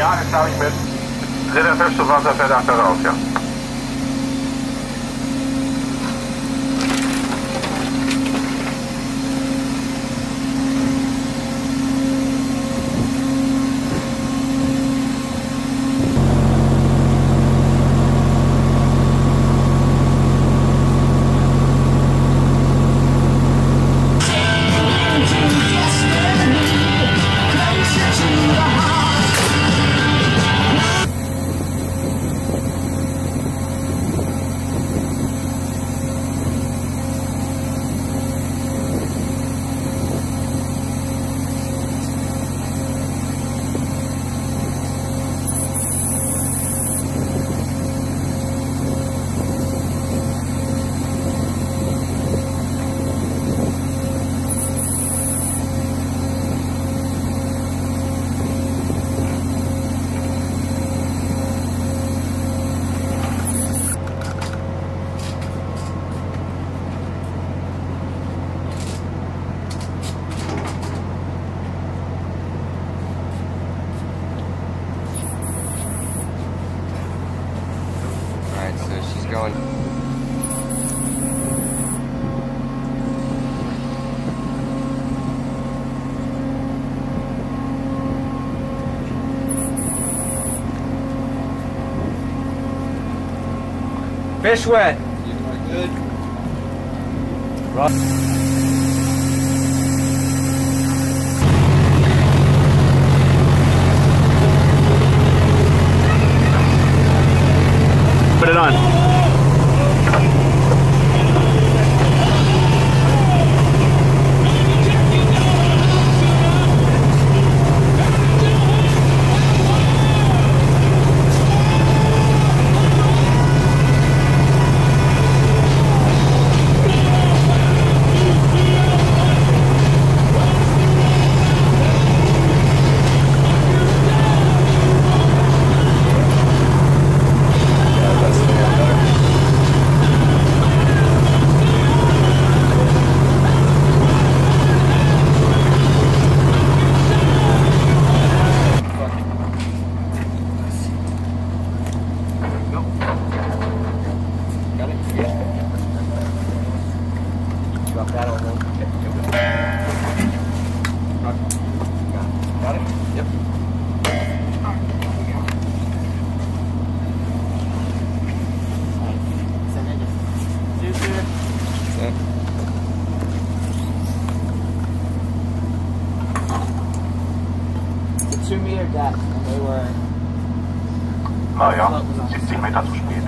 Ja, jetzt habe ich mit. Dritter Fisch zu Wasser fährt da raus, ja. Going. Fish wet. Good. Put it on. Got it? Yeah. Drop that on one. Got it? Yep. Set. It's a two meter depth, and they were Nou ja, zit 10 meter zu spät.